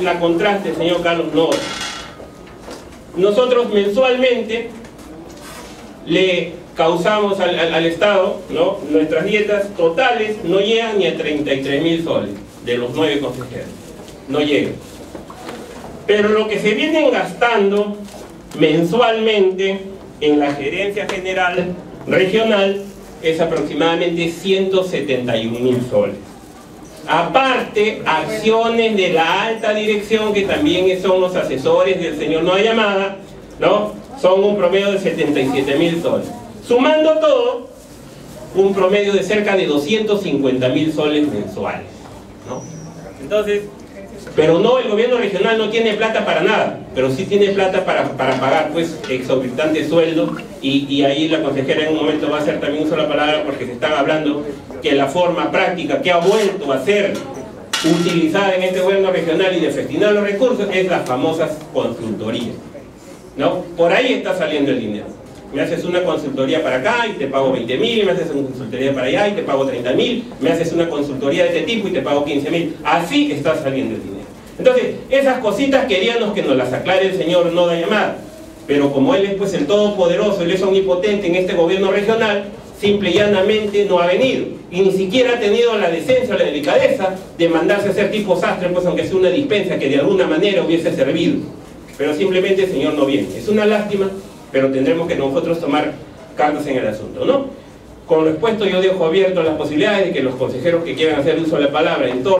la contraste, señor Carlos Nora. Nosotros mensualmente le causamos al, al- al Estado, ¿no? nuestras dietas totales no llegan ni a 33 mil soles de los nueve consejeros. No llegan. Pero lo que se vienen gastando mensualmente en la gerencia general regional es aproximadamente 171 mil soles. Aparte, acciones de la alta dirección, que también son los asesores del señor Noa Llamada, ¿no? Son un promedio de 77 mil soles. Sumando todo, un promedio de cerca de 250 mil soles mensuales, ¿no? Entonces, pero no, el gobierno regional no tiene plata para nada, pero sí tiene plata para, para pagar pues exorbitantes sueldos y, y ahí la consejera en un momento va a hacer también una sola palabra porque se están hablando que la forma práctica que ha vuelto a ser utilizada en este gobierno regional y de destinar los recursos es las famosas consultorías. ¿no? Por ahí está saliendo el dinero. Me haces una consultoría para acá y te pago 20 mil, me haces una consultoría para allá y te pago 30 mil, me haces una consultoría de este tipo y te pago 15 mil. Así está saliendo el dinero. Entonces, esas cositas queríamos que nos las aclare el señor no da llamada. Pero como él es pues el todopoderoso, él es omnipotente en este gobierno regional, simple y llanamente no ha venido. Y ni siquiera ha tenido la decencia o la delicadeza de mandarse a hacer tipo sastre, pues aunque sea una dispensa que de alguna manera hubiese servido. Pero simplemente el señor no viene. Es una lástima, pero tendremos que nosotros tomar cartas en el asunto, ¿no? Con lo yo dejo abierto las posibilidades de que los consejeros que quieran hacer uso de la palabra en torno